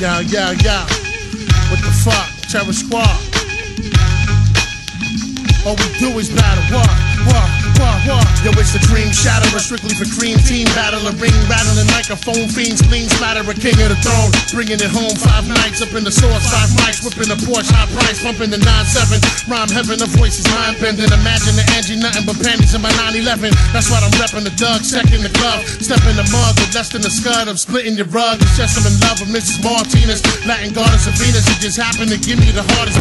Yeah, yeah, yeah. What the fuck? Terror Squad. All we do is battle. What? What? Yo, it's the dream shatterer, strictly for cream team battle. A ring rattling microphone fiends, clean splatter, a king of the throne. Bringing it home five nights up in the source, five mics, whipping the Porsche, high price, pumping the 9-7. Rhyme heaven, the voice is mind bending. Imagine the Angie, nothing in my 911. That's why I'm repping the Doug, second the club. Step in the mug with less than a scud. I'm splitting your rug. It's just I'm in love with Mrs. Martinez. Latin goddess of Venus. It just happened to give me the hardest.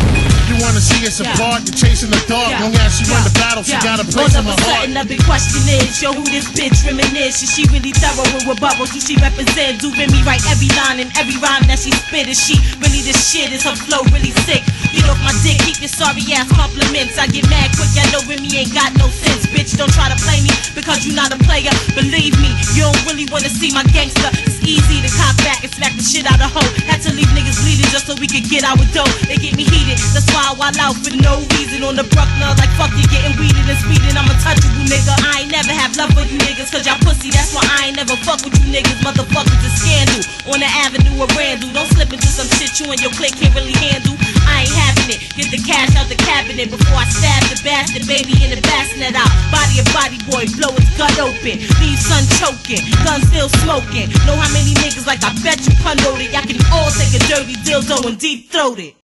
You wanna see us Yeah. apart? You're chasing the dark. Yeah. Long as she won the battle, she got a place All in my of a heart. sudden, the big question is, yo, who this bitch reminisce? Is she really thorough with bubbles? Who she represent? Do me right every line and every rhyme that she spit? Is she really the shit? Is her flow really sick? Get off my dick, keep your sorry ass compliments. I get mad quick, I know Remy ain't got no sense. Bitch, don't try to play me because you not a player. Believe me, you don't really wanna see my gangster. It's easy to cop back and smack the shit out of hoe. Had to leave niggas bleeding just so we could get our dough. They get me heated, that's why I wild out for no reason. On the Bruckner, like fuck you getting weeded and speeding. I'm a touchable nigga. I ain't never have love for you niggas, cause y'all pussy. That's why I ain't never fuck with you niggas. Motherfuckers is scandal. On the avenue of Randall. Don't slip into some shit you and your clique can't really The cash out the cabinet before I stab the bastard baby in the bassinet out. Body of body boy, blow his gut open. Leave son choking, gun still smoking. Know how many niggas like I bet you pun loaded. Y'all can all take a dirty dildo and deep throat it.